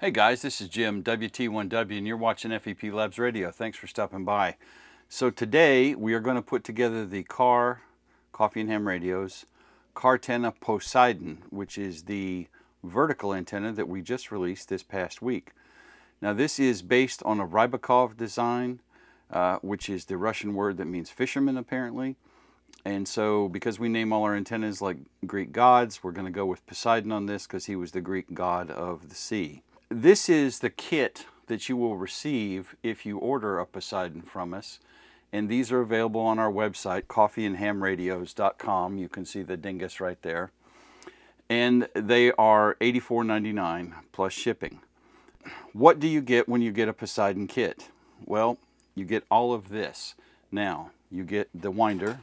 Hey guys, this is Jim, WT1W, and you're watching FEP Labs Radio. Thanks for stopping by. So today we are going to put together the Car Coffee and Ham Radios Cartenna Poseidon, which is the vertical antenna that we just released this past week. Now this is based on a Rybakov design, uh, which is the Russian word that means fisherman apparently. And so because we name all our antennas like Greek gods, we're going to go with Poseidon on this because he was the Greek god of the sea. This is the kit that you will receive if you order a Poseidon from us. And these are available on our website, coffeeandhamradios.com. You can see the dingus right there. And they are $84.99 plus shipping. What do you get when you get a Poseidon kit? Well, you get all of this. Now, you get the winder.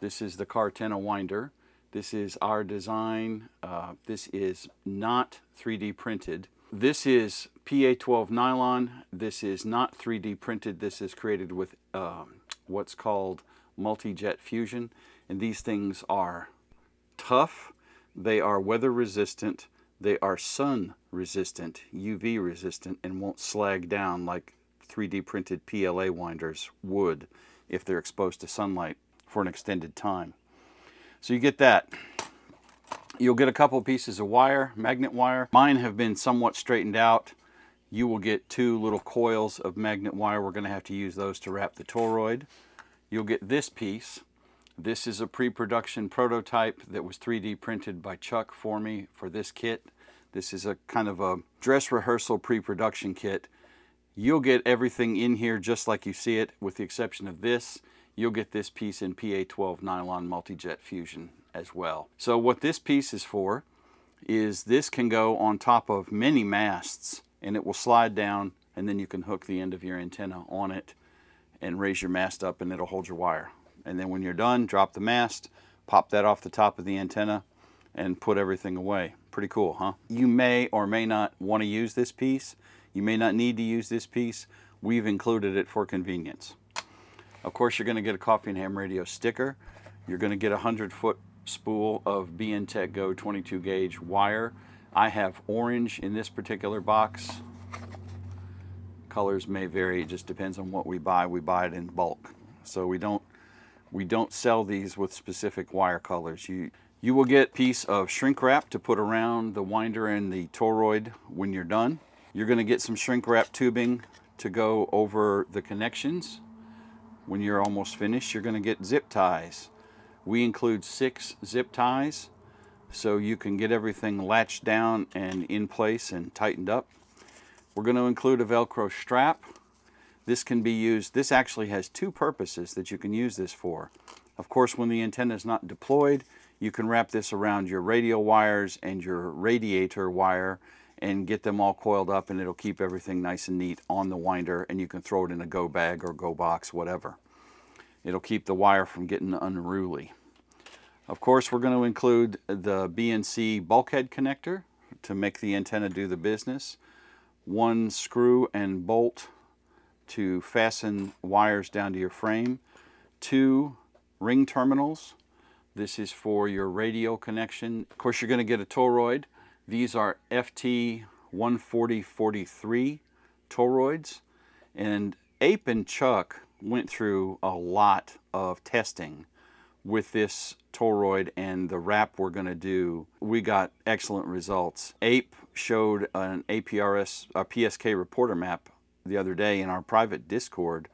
This is the Cartenna winder. This is our design. Uh, this is not 3D printed. This is PA12 nylon. This is not 3D printed. This is created with um, what's called multi-jet fusion. And these things are tough. They are weather resistant. They are sun resistant, UV resistant, and won't slag down like 3D printed PLA winders would if they're exposed to sunlight for an extended time. So you get that. You'll get a couple pieces of wire, magnet wire. Mine have been somewhat straightened out. You will get two little coils of magnet wire. We're going to have to use those to wrap the toroid. You'll get this piece. This is a pre-production prototype that was 3D printed by Chuck for me for this kit. This is a kind of a dress rehearsal pre-production kit. You'll get everything in here just like you see it with the exception of this. You'll get this piece in PA12 nylon multi-jet fusion as well. So what this piece is for is this can go on top of many masts and it will slide down and then you can hook the end of your antenna on it and raise your mast up and it'll hold your wire. And then when you're done, drop the mast, pop that off the top of the antenna and put everything away. Pretty cool, huh? You may or may not want to use this piece. You may not need to use this piece. We've included it for convenience. Of course, you're going to get a Coffee and Ham Radio sticker. You're going to get a 100 foot spool of BN Go 22 gauge wire. I have orange in this particular box. Colors may vary, it just depends on what we buy. We buy it in bulk. So we don't we don't sell these with specific wire colors. You you will get a piece of shrink wrap to put around the winder and the toroid when you're done. You're going to get some shrink wrap tubing to go over the connections. When you're almost finished, you're going to get zip ties we include six zip ties so you can get everything latched down and in place and tightened up. We're going to include a Velcro strap. This can be used, this actually has two purposes that you can use this for. Of course, when the antenna is not deployed, you can wrap this around your radio wires and your radiator wire and get them all coiled up and it'll keep everything nice and neat on the winder and you can throw it in a go bag or go box, whatever. It'll keep the wire from getting unruly. Of course, we're going to include the BNC bulkhead connector to make the antenna do the business. One screw and bolt to fasten wires down to your frame. Two ring terminals. This is for your radio connection. Of course, you're going to get a toroid. These are FT 14043 toroids. And Ape and Chuck went through a lot of testing with this toroid and the wrap we're going to do, we got excellent results. APE showed an APRS, a PSK reporter map the other day in our private Discord,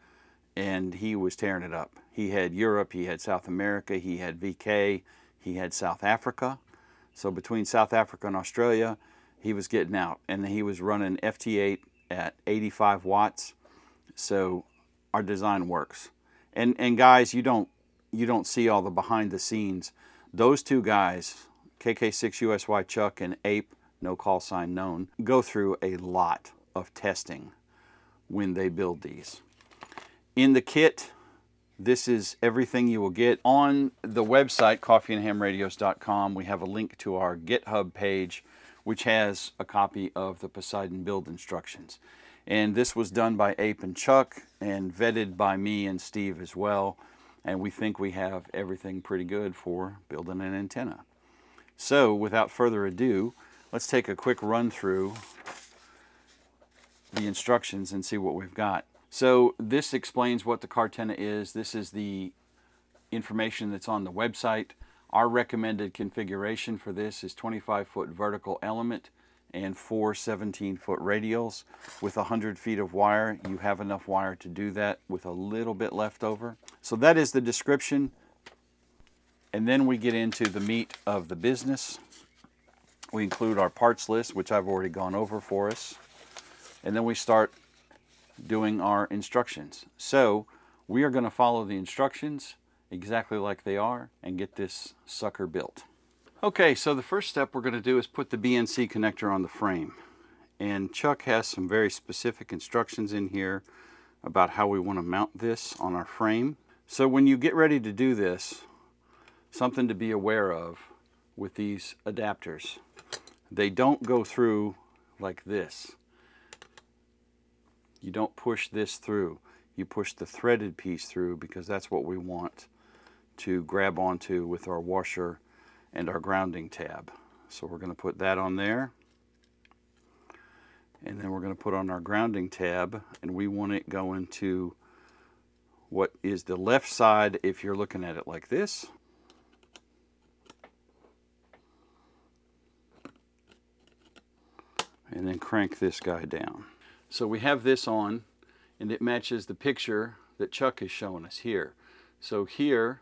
and he was tearing it up. He had Europe, he had South America, he had VK, he had South Africa. So between South Africa and Australia, he was getting out, and he was running FT8 at 85 watts. So our design works. And and guys, you don't you don't see all the behind the scenes. Those two guys, KK6USY Chuck and Ape, no call sign known, go through a lot of testing when they build these. In the kit, this is everything you will get. On the website, coffeeandhamradios.com, we have a link to our GitHub page, which has a copy of the Poseidon build instructions. And this was done by Ape and Chuck and vetted by me and Steve as well and we think we have everything pretty good for building an antenna. So without further ado, let's take a quick run through the instructions and see what we've got. So this explains what the Cartena is. This is the information that's on the website. Our recommended configuration for this is 25 foot vertical element and four 17 foot radials. With 100 feet of wire, you have enough wire to do that with a little bit left over. So that is the description. And then we get into the meat of the business. We include our parts list, which I've already gone over for us. And then we start doing our instructions. So we are going to follow the instructions exactly like they are and get this sucker built. Okay, so the first step we're going to do is put the BNC connector on the frame. And Chuck has some very specific instructions in here about how we want to mount this on our frame. So when you get ready to do this, something to be aware of with these adapters. They don't go through like this. You don't push this through. You push the threaded piece through because that's what we want to grab onto with our washer and our grounding tab. So we're going to put that on there. And then we're going to put on our grounding tab and we want it going to what is the left side if you're looking at it like this. and then crank this guy down. So we have this on and it matches the picture that Chuck is showing us here. So here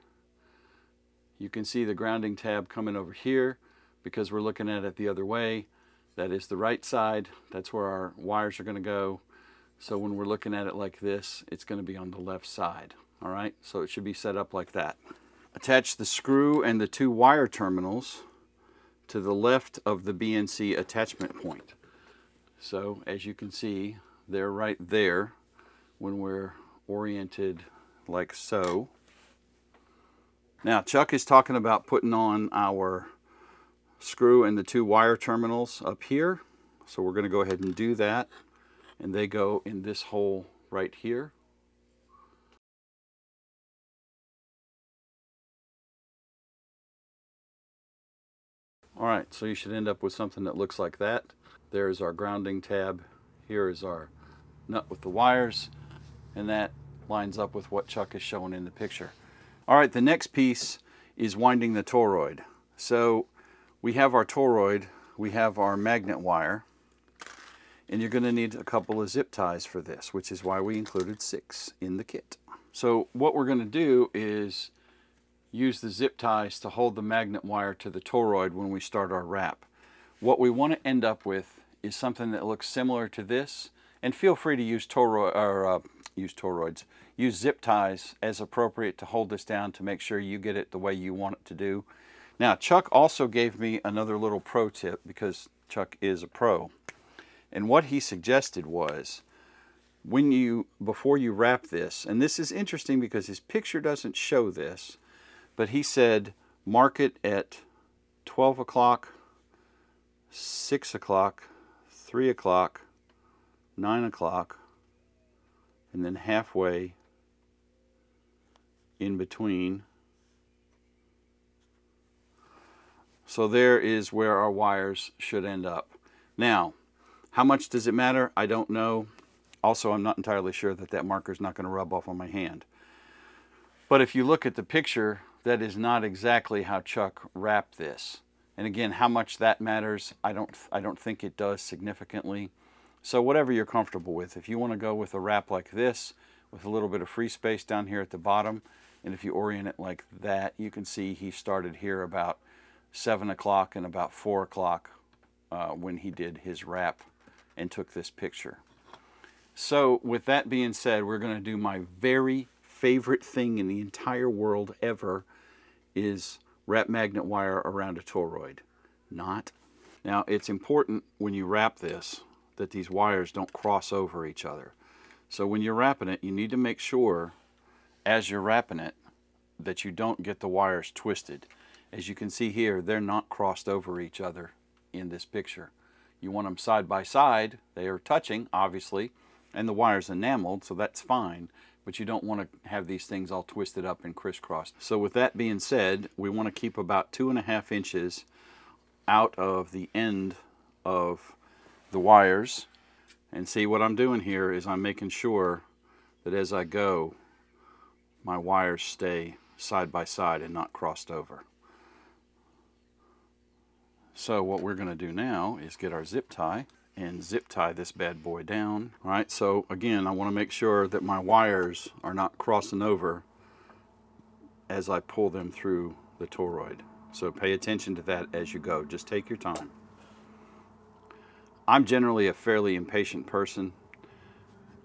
you can see the grounding tab coming over here because we're looking at it the other way. That is the right side. That's where our wires are going to go. So when we're looking at it like this, it's going to be on the left side. All right, so it should be set up like that. Attach the screw and the two wire terminals to the left of the BNC attachment point. So as you can see, they're right there when we're oriented like so. Now Chuck is talking about putting on our screw and the two wire terminals up here. So we're going to go ahead and do that. And they go in this hole right here. All right, so you should end up with something that looks like that. There's our grounding tab. Here is our nut with the wires, and that lines up with what Chuck is showing in the picture. All right, the next piece is winding the toroid. So we have our toroid, we have our magnet wire, and you're going to need a couple of zip ties for this, which is why we included six in the kit. So what we're going to do is use the zip ties to hold the magnet wire to the toroid when we start our wrap. What we want to end up with is something that looks similar to this. And feel free to use toroid or uh, use toroids, use zip ties as appropriate to hold this down to make sure you get it the way you want it to do. Now, Chuck also gave me another little pro tip because Chuck is a pro. And what he suggested was when you, before you wrap this, and this is interesting because his picture doesn't show this, but he said mark it at 12 o'clock, 6 o'clock, 3 o'clock, 9 o'clock, and then halfway in between. So there is where our wires should end up. Now, how much does it matter? I don't know. Also, I'm not entirely sure that that marker is not going to rub off on my hand. But if you look at the picture, that is not exactly how Chuck wrapped this. And again, how much that matters, I don't, I don't think it does significantly. So whatever you're comfortable with. If you want to go with a wrap like this, with a little bit of free space down here at the bottom, and if you orient it like that, you can see he started here about 7 o'clock and about 4 o'clock uh, when he did his wrap and took this picture. So with that being said, we're going to do my very favorite thing in the entire world ever is wrap magnet wire around a toroid. Not. Now it's important when you wrap this that these wires don't cross over each other. So when you're wrapping it, you need to make sure as you're wrapping it that you don't get the wires twisted. As you can see here, they're not crossed over each other in this picture. You want them side by side. They are touching, obviously, and the wire's enameled, so that's fine but you don't want to have these things all twisted up and crisscrossed. So with that being said, we want to keep about two and a half inches out of the end of the wires And see what I'm doing here is I'm making sure that as I go, my wires stay side by side and not crossed over. So what we're going to do now is get our zip tie and zip tie this bad boy down. All right, so again, I want to make sure that my wires are not crossing over as I pull them through the toroid. So pay attention to that as you go. Just take your time. I'm generally a fairly impatient person,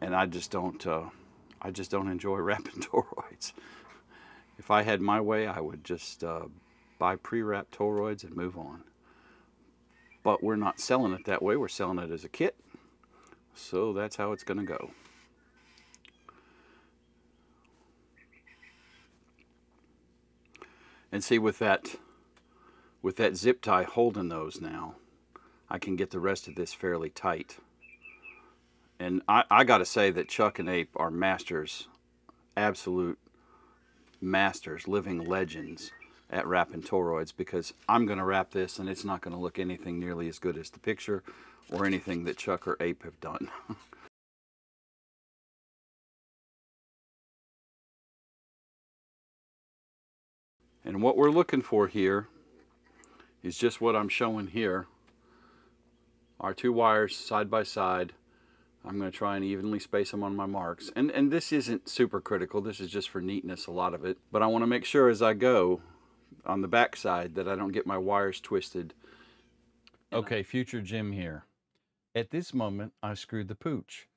and I just don't. Uh, I just don't enjoy wrapping toroids. If I had my way, I would just uh, buy pre-wrapped toroids and move on. But we're not selling it that way. We're selling it as a kit. So that's how it's going to go. And see with that with that zip tie holding those now, I can get the rest of this fairly tight. And I, I got to say that Chuck and Ape are masters, absolute masters, living legends at wrapping toroids because I'm going to wrap this and it's not going to look anything nearly as good as the picture or anything that Chuck or Ape have done. and what we're looking for here is just what I'm showing here. Our two wires side by side. I'm going to try and evenly space them on my marks. And, and this isn't super critical. This is just for neatness, a lot of it. But I want to make sure as I go on the back side that I don't get my wires twisted. Okay, future Jim here. At this moment, I screwed the pooch.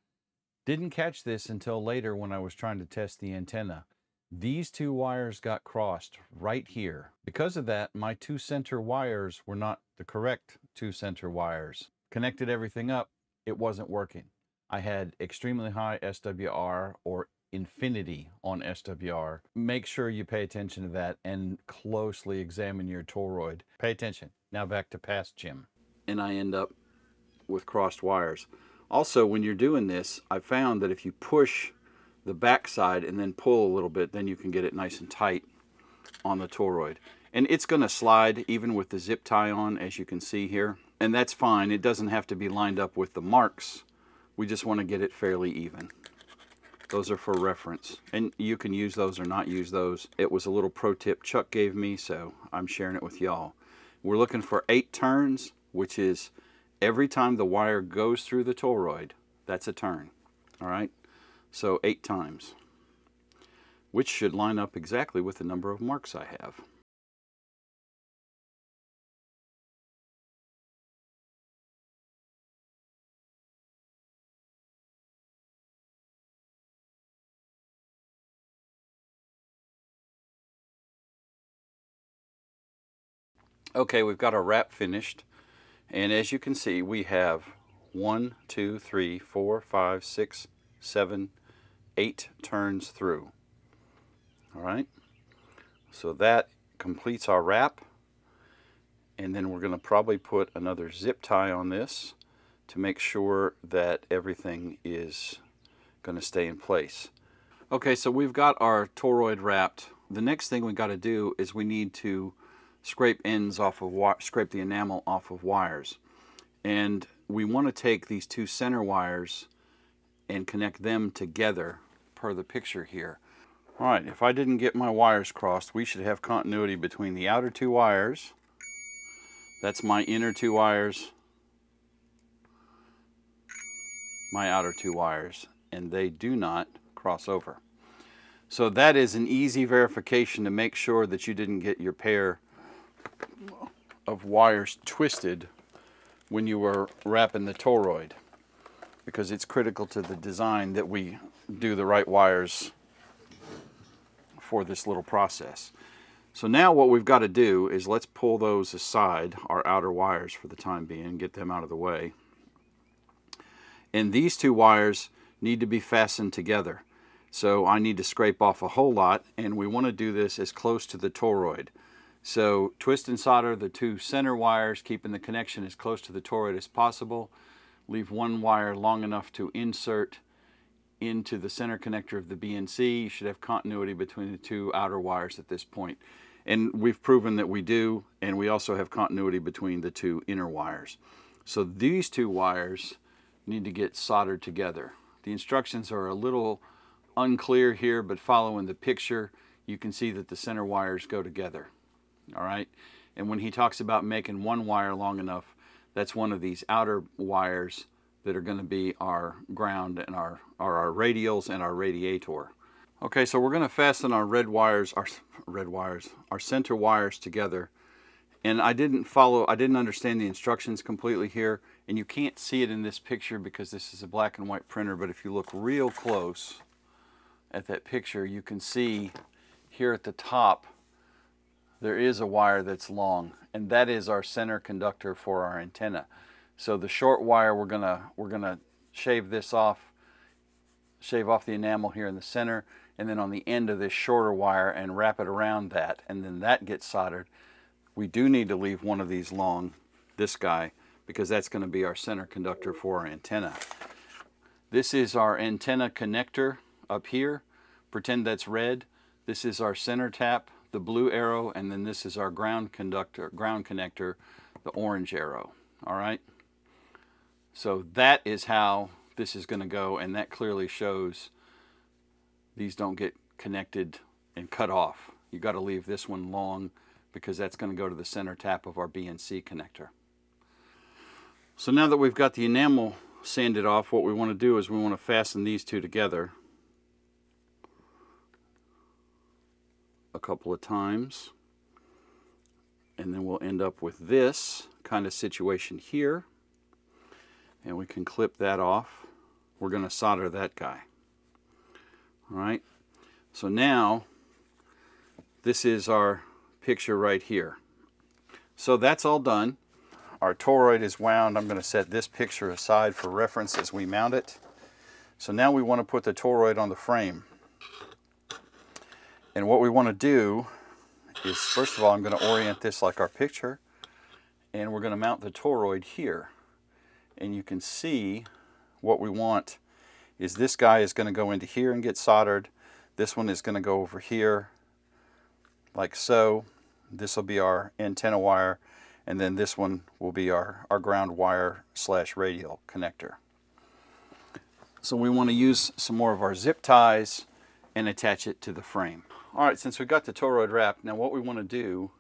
Didn't catch this until later when I was trying to test the antenna. These two wires got crossed right here. Because of that, my two center wires were not the correct two center wires. Connected everything up, it wasn't working. I had extremely high SWR or infinity on SWR. Make sure you pay attention to that and closely examine your toroid. Pay attention. Now back to past Jim. And I end up with crossed wires. Also, when you're doing this, I found that if you push the back side and then pull a little bit, then you can get it nice and tight on the toroid. And it's going to slide even with the zip tie on, as you can see here. And that's fine. It doesn't have to be lined up with the marks. We just want to get it fairly even. Those are for reference. And you can use those or not use those. It was a little pro tip Chuck gave me, so I'm sharing it with y'all. We're looking for eight turns, which is every time the wire goes through the toroid, that's a turn. All right? So eight times, which should line up exactly with the number of marks I have. Okay, we've got our wrap finished. And as you can see, we have one, two, three, four, five, six, seven, eight turns through. All right, so that completes our wrap. And then we're going to probably put another zip tie on this to make sure that everything is going to stay in place. Okay, so we've got our toroid wrapped. The next thing we got to do is we need to scrape ends off of scrape the enamel off of wires. And we want to take these two center wires and connect them together per the picture here. All right, if I didn't get my wires crossed, we should have continuity between the outer two wires. That's my inner two wires, my outer two wires, and they do not cross over. So that is an easy verification to make sure that you didn't get your pair of wires twisted when you were wrapping the toroid because it's critical to the design that we do the right wires for this little process. So now what we've got to do is let's pull those aside, our outer wires for the time being, get them out of the way. And these two wires need to be fastened together. So I need to scrape off a whole lot and we want to do this as close to the toroid. So twist and solder the two center wires, keeping the connection as close to the toroid as possible leave one wire long enough to insert into the center connector of the BNC. You should have continuity between the two outer wires at this point. And we've proven that we do, and we also have continuity between the two inner wires. So these two wires need to get soldered together. The instructions are a little unclear here, but following the picture, you can see that the center wires go together. All right. And when he talks about making one wire long enough, that's one of these outer wires that are going to be our ground and our, our, our radials and our radiator. Okay, so we're going to fasten our red wires, our red wires, our center wires together. And I didn't follow, I didn't understand the instructions completely here. And you can't see it in this picture because this is a black and white printer. But if you look real close at that picture, you can see here at the top, there is a wire that's long. And that is our center conductor for our antenna. So the short wire, we're gonna, we're gonna shave this off, shave off the enamel here in the center and then on the end of this shorter wire and wrap it around that and then that gets soldered. We do need to leave one of these long, this guy, because that's going to be our center conductor for our antenna. This is our antenna connector up here. Pretend that's red. This is our center tap, the blue arrow, and then this is our ground conductor, ground connector, the orange arrow. All right. So that is how this is going to go, and that clearly shows these don't get connected and cut off. You got to leave this one long because that's going to go to the center tap of our BNC connector. So now that we've got the enamel sanded off, what we want to do is we want to fasten these two together couple of times. And then we'll end up with this kind of situation here. And we can clip that off. We're going to solder that guy. All right. So now this is our picture right here. So that's all done. Our toroid is wound. I'm going to set this picture aside for reference as we mount it. So now we want to put the toroid on the frame. And what we want to do is, first of all, I'm going to orient this like our picture. And we're going to mount the toroid here. And you can see what we want is this guy is going to go into here and get soldered. This one is going to go over here like so. This will be our antenna wire and then this one will be our, our ground wire slash radial connector. So we want to use some more of our zip ties and attach it to the frame. All right, since we got the toroid wrapped, now what we want to do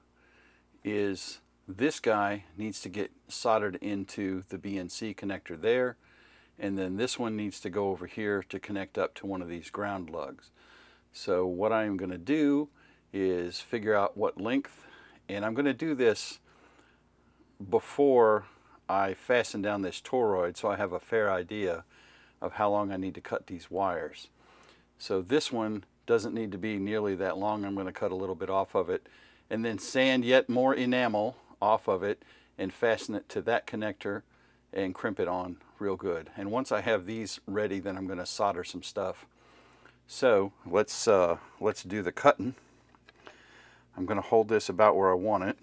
is this guy needs to get soldered into the BNC connector there and then this one needs to go over here to connect up to one of these ground lugs. So what I'm going to do is figure out what length and I'm going to do this before I fasten down this toroid so I have a fair idea of how long I need to cut these wires. So this one doesn't need to be nearly that long. I'm going to cut a little bit off of it and then sand yet more enamel off of it and fasten it to that connector and crimp it on real good. And once I have these ready, then I'm going to solder some stuff. So let's, uh, let's do the cutting. I'm going to hold this about where I want it.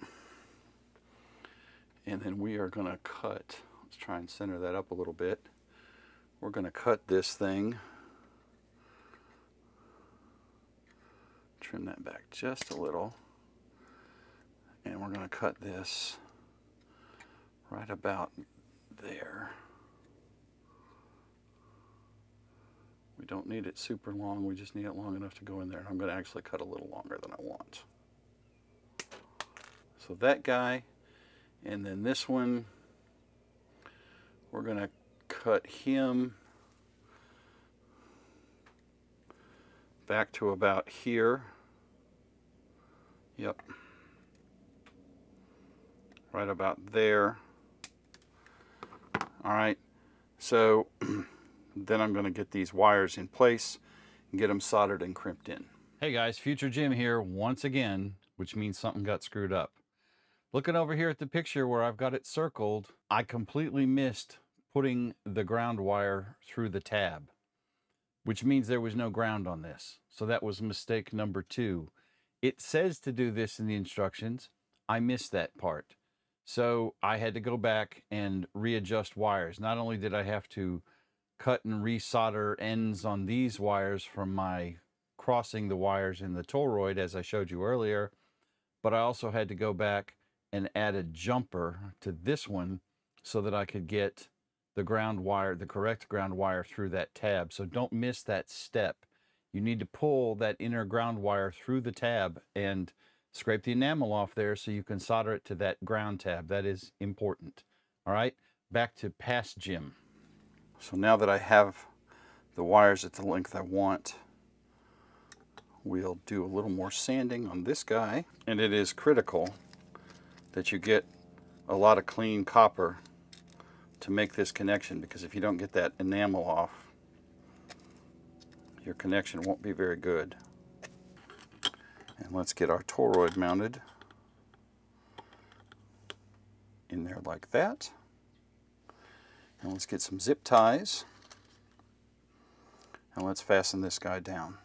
And then we are going to cut. Let's try and center that up a little bit. We're going to cut this thing. Trim that back just a little. And we're going to cut this right about there. We don't need it super long, we just need it long enough to go in there. And I'm going to actually cut a little longer than I want. So that guy, and then this one, we're going to cut him back to about here. Yep. Right about there. All right, so then I'm going to get these wires in place and get them soldered and crimped in. Hey guys, Future Jim here once again, which means something got screwed up. Looking over here at the picture where I've got it circled, I completely missed putting the ground wire through the tab, which means there was no ground on this. So that was mistake number two. It says to do this in the instructions. I missed that part. So I had to go back and readjust wires. Not only did I have to cut and resolder ends on these wires from my crossing the wires in the toroid as I showed you earlier, but I also had to go back and add a jumper to this one so that I could get the ground wire, the correct ground wire through that tab. So don't miss that step. You need to pull that inner ground wire through the tab and scrape the enamel off there so you can solder it to that ground tab. That is important. All right, back to past Jim. So now that I have the wires at the length I want, we'll do a little more sanding on this guy. And it is critical that you get a lot of clean copper to make this connection because if you don't get that enamel off, your connection won't be very good. And let's get our toroid mounted in there like that. And let's get some zip ties. And let's fasten this guy down.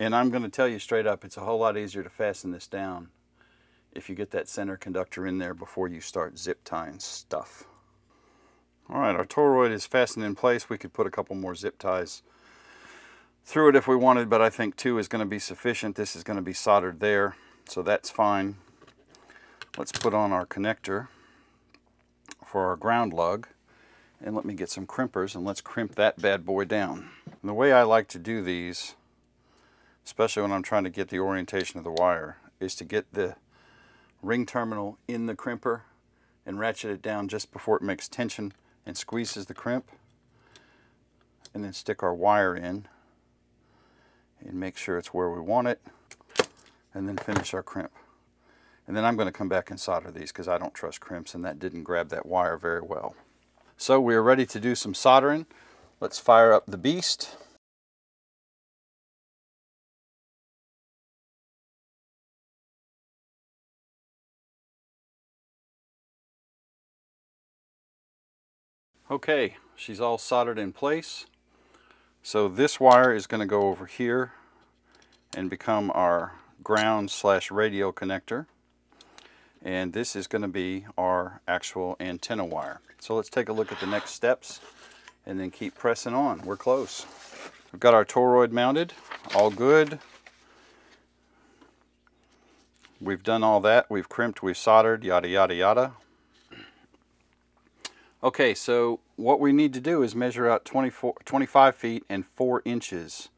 And I'm going to tell you straight up, it's a whole lot easier to fasten this down if you get that center conductor in there before you start zip tying stuff. All right, our toroid is fastened in place. We could put a couple more zip ties through it if we wanted, but I think two is going to be sufficient. This is going to be soldered there, so that's fine. Let's put on our connector for our ground lug. And let me get some crimpers and let's crimp that bad boy down. And the way I like to do these, especially when I'm trying to get the orientation of the wire, is to get the ring terminal in the crimper and ratchet it down just before it makes tension and squeezes the crimp. And then stick our wire in and make sure it's where we want it and then finish our crimp. And then I'm going to come back and solder these because I don't trust crimps and that didn't grab that wire very well. So we are ready to do some soldering. Let's fire up the beast. Okay, she's all soldered in place. So this wire is going to go over here and become our ground slash radial connector. And this is going to be our actual antenna wire. So let's take a look at the next steps and then keep pressing on. We're close. We've got our toroid mounted, all good. We've done all that. We've crimped, we've soldered, yada, yada, yada. Okay, so what we need to do is measure out 24, 25 feet and 4 inches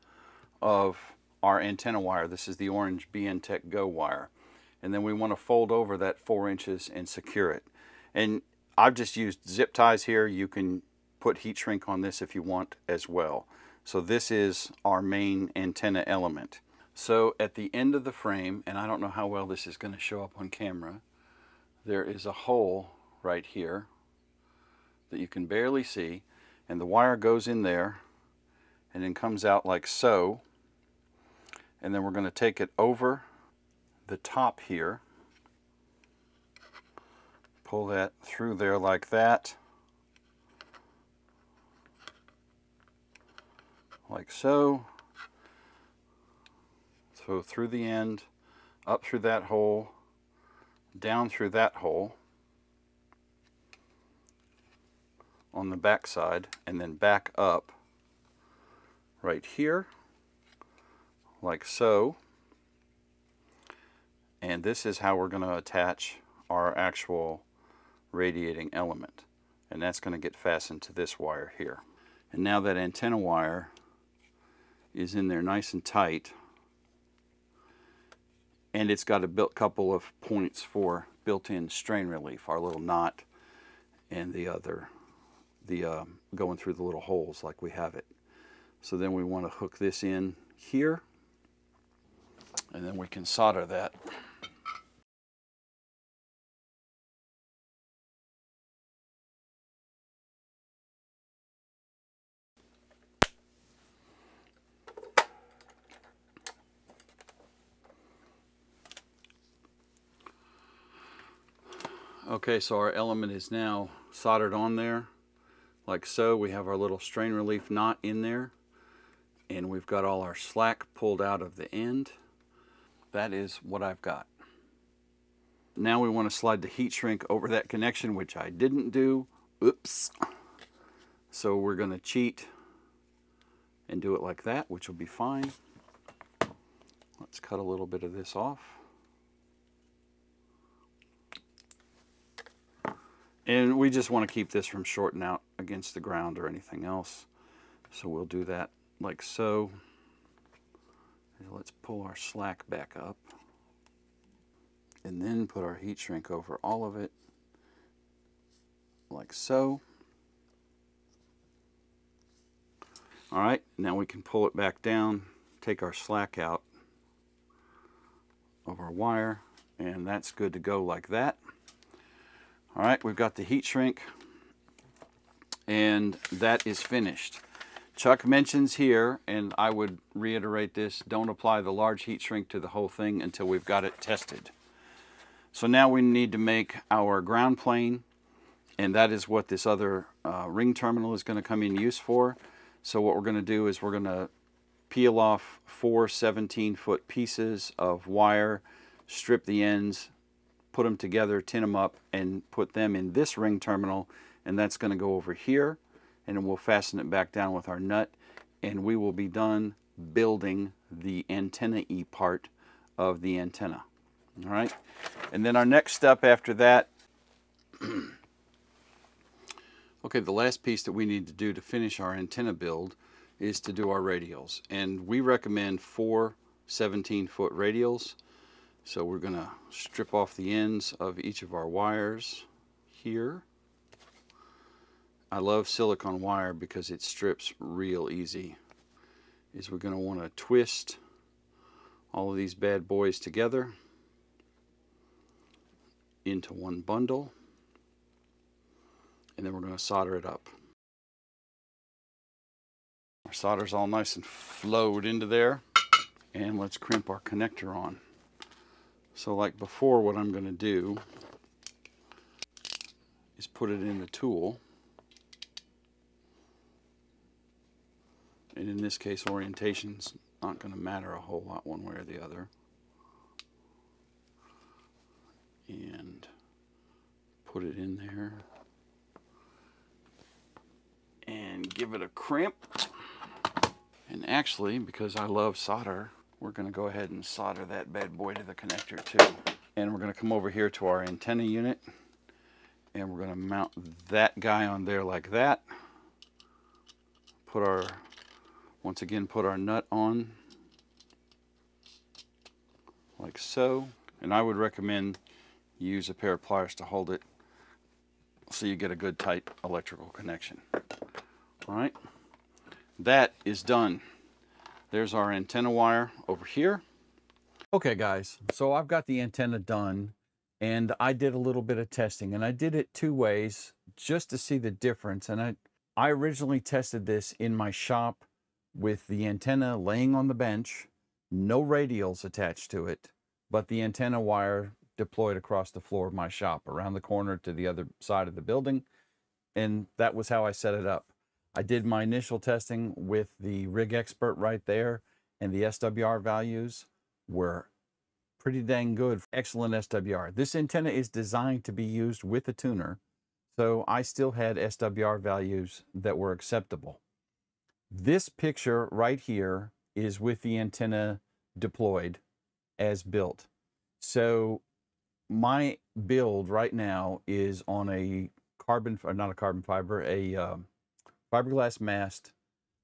of our antenna wire. This is the orange BN Tech Go wire. And then we want to fold over that 4 inches and secure it. And I've just used zip ties here. You can put heat shrink on this if you want as well. So this is our main antenna element. So at the end of the frame, and I don't know how well this is going to show up on camera, there is a hole right here that you can barely see and the wire goes in there and then comes out like so. And then we're going to take it over the top here. Pull that through there like that. Like so. So through the end up through that hole down through that hole on the back side and then back up right here like so. And this is how we're going to attach our actual radiating element. And that's going to get fastened to this wire here. And now that antenna wire is in there nice and tight and it's got a built couple of points for built-in strain relief our little knot and the other the uh, going through the little holes like we have it. So then we want to hook this in here and then we can solder that. Okay, so our element is now soldered on there like so. We have our little strain relief knot in there and we've got all our slack pulled out of the end. That is what I've got. Now we want to slide the heat shrink over that connection, which I didn't do. Oops. So we're going to cheat and do it like that, which will be fine. Let's cut a little bit of this off. And we just want to keep this from shorting out against the ground or anything else. So we'll do that like so. Let's pull our slack back up. And then put our heat shrink over all of it like so. All right, now we can pull it back down, take our slack out of our wire, and that's good to go like that. All right, we've got the heat shrink, and that is finished. Chuck mentions here, and I would reiterate this, don't apply the large heat shrink to the whole thing until we've got it tested. So now we need to make our ground plane, and that is what this other uh, ring terminal is going to come in use for. So what we're going to do is we're going to peel off four 17 foot pieces of wire, strip the ends, put them together, tin them up, and put them in this ring terminal, and that's going to go over here, and then we'll fasten it back down with our nut, and we will be done building the antenna E part of the antenna. All right, and then our next step after that Okay, the last piece that we need to do to finish our antenna build is to do our radials. And we recommend four 17 foot radials. So we're going to strip off the ends of each of our wires here. I love silicone wire because it strips real easy. Is we're going to want to twist all of these bad boys together into one bundle and then we're going to solder it up. Our solder's all nice and flowed into there and let's crimp our connector on. So like before what I'm going to do is put it in the tool. And in this case orientation's not going to matter a whole lot one way or the other. And put it in there. And give it a crimp. And actually, because I love solder, we're going to go ahead and solder that bad boy to the connector too. And we're going to come over here to our antenna unit and we're going to mount that guy on there like that. Put our, once again, put our nut on like so. And I would recommend use a pair of pliers to hold it so you get a good tight electrical connection. All right, that is done. There's our antenna wire over here. Okay guys, so I've got the antenna done and I did a little bit of testing and I did it two ways just to see the difference. And I, I originally tested this in my shop with the antenna laying on the bench, no radials attached to it, but the antenna wire deployed across the floor of my shop around the corner to the other side of the building. And that was how I set it up. I did my initial testing with the RigExpert right there and the SWR values were pretty dang good. Excellent SWR. This antenna is designed to be used with a tuner, so I still had SWR values that were acceptable. This picture right here is with the antenna deployed as built. So my build right now is on a carbon, not a carbon fiber, a um, fiberglass mast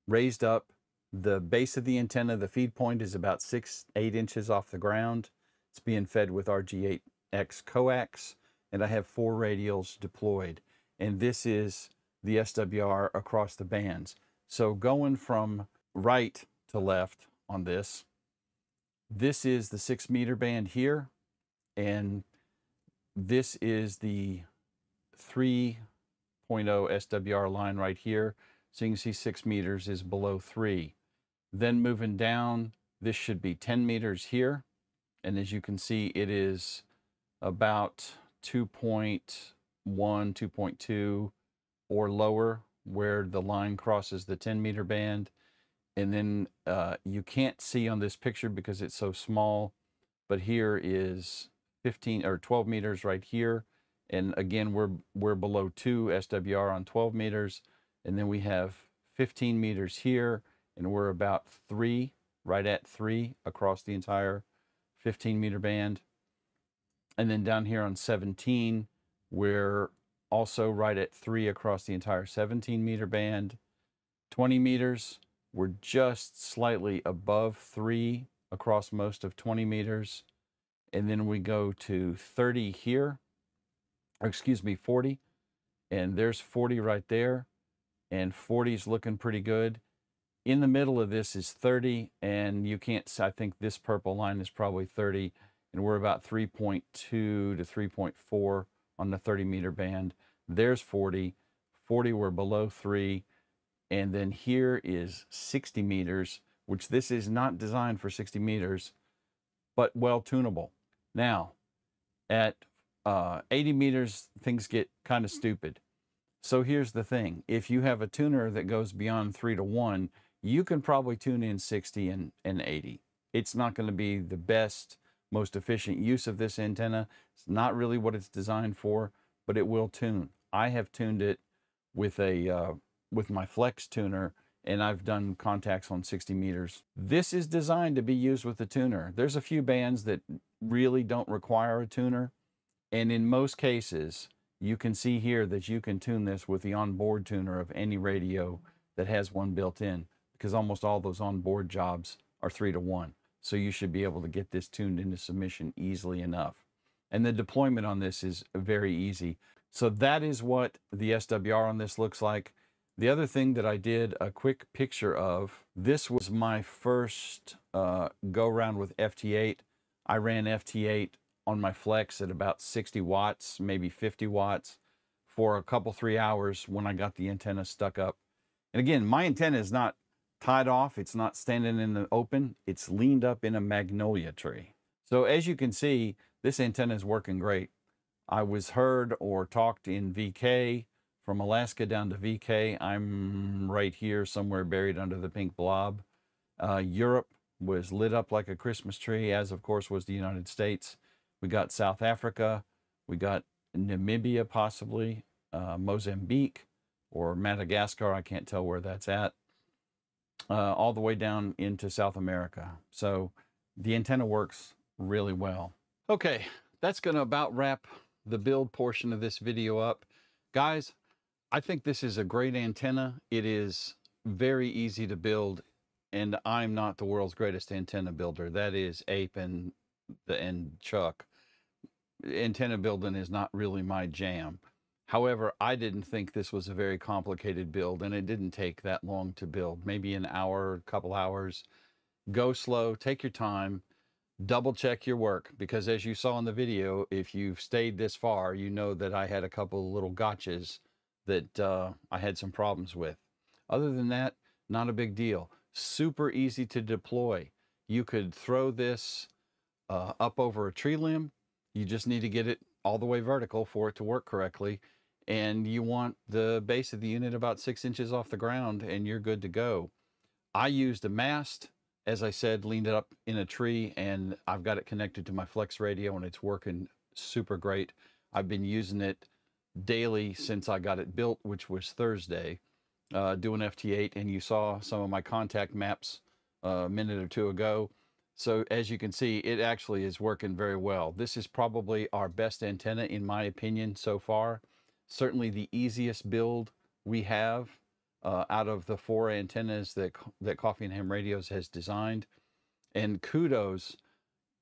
raised up. The base of the antenna, the feed point is about six, eight inches off the ground. It's being fed with RG8X coax, and I have four radials deployed. And this is the SWR across the bands. So going from right to left on this, this is the six meter band here, and this is the three 0.0 SWR line right here. So you can see six meters is below three. Then moving down, this should be 10 meters here. And as you can see, it is about 2.1, 2.2 or lower where the line crosses the 10 meter band. And then uh, you can't see on this picture because it's so small, but here is 15 or 12 meters right here and again, we're, we're below two SWR on 12 meters. And then we have 15 meters here and we're about three, right at three across the entire 15 meter band. And then down here on 17, we're also right at three across the entire 17 meter band. 20 meters, we're just slightly above three across most of 20 meters. And then we go to 30 here, excuse me, 40. And there's 40 right there. And 40 is looking pretty good. In the middle of this is 30, and you can't, I think this purple line is probably 30, and we're about 3.2 to 3.4 on the 30 meter band. There's 40. 40, we're below three. And then here is 60 meters, which this is not designed for 60 meters, but well tunable. Now, at uh, 80 meters, things get kind of stupid. So here's the thing. If you have a tuner that goes beyond three to one, you can probably tune in 60 and, and 80. It's not going to be the best, most efficient use of this antenna. It's not really what it's designed for, but it will tune. I have tuned it with a uh, with my flex tuner and I've done contacts on 60 meters. This is designed to be used with a tuner. There's a few bands that really don't require a tuner. And in most cases, you can see here that you can tune this with the onboard tuner of any radio that has one built in because almost all those onboard jobs are three to one. So you should be able to get this tuned into submission easily enough. And the deployment on this is very easy. So that is what the SWR on this looks like. The other thing that I did a quick picture of, this was my first uh, go around with FT8. I ran FT8 on my flex at about 60 watts, maybe 50 watts for a couple, three hours when I got the antenna stuck up. And again, my antenna is not tied off. It's not standing in the open. It's leaned up in a magnolia tree. So as you can see, this antenna is working great. I was heard or talked in VK from Alaska down to VK, I'm right here somewhere buried under the pink blob. Uh, Europe was lit up like a Christmas tree, as of course was the United States. We got South Africa, we got Namibia possibly, uh, Mozambique or Madagascar, I can't tell where that's at, uh, all the way down into South America. So the antenna works really well. Okay, that's going to about wrap the build portion of this video up. Guys, I think this is a great antenna. It is very easy to build, and I'm not the world's greatest antenna builder. That is Ape and, and Chuck. Antenna building is not really my jam. However, I didn't think this was a very complicated build, and it didn't take that long to build, maybe an hour, a couple hours. Go slow, take your time, double check your work, because as you saw in the video, if you've stayed this far, you know that I had a couple little gotchas that uh, I had some problems with. Other than that, not a big deal. Super easy to deploy. You could throw this uh, up over a tree limb. You just need to get it all the way vertical for it to work correctly. And you want the base of the unit about six inches off the ground and you're good to go. I used a mast, as I said, leaned it up in a tree and I've got it connected to my flex radio and it's working super great. I've been using it daily since I got it built, which was Thursday, uh, doing FT8, and you saw some of my contact maps uh, a minute or two ago. So as you can see, it actually is working very well. This is probably our best antenna in my opinion so far. Certainly the easiest build we have uh, out of the four antennas that, that Coffee and Ham Radios has designed. And kudos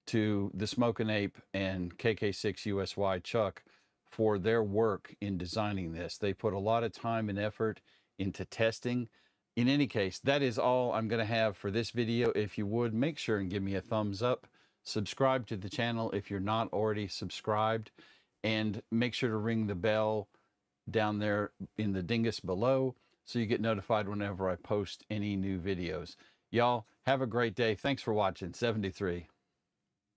to the Smokin' Ape and KK6USY Chuck for their work in designing this. They put a lot of time and effort into testing. In any case, that is all I'm going to have for this video. If you would, make sure and give me a thumbs up. Subscribe to the channel if you're not already subscribed. And make sure to ring the bell down there in the dingus below so you get notified whenever I post any new videos. Y'all, have a great day. Thanks for watching. 73.